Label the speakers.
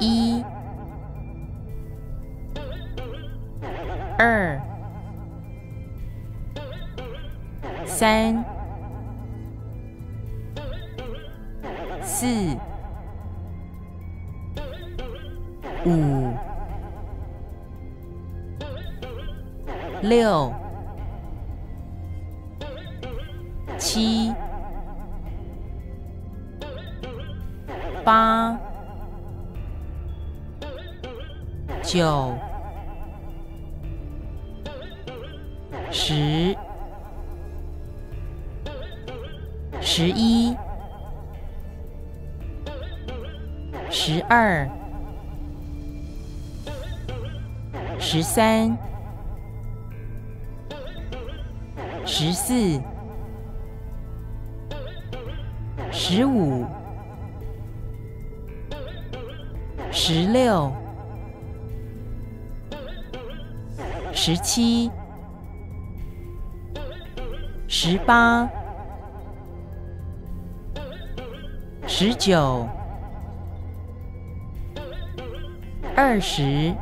Speaker 1: 一、二、三、四、五、六、七、八、九、十、十一、十二、十三、十四、十五、十六、十七、十八、十九、二十。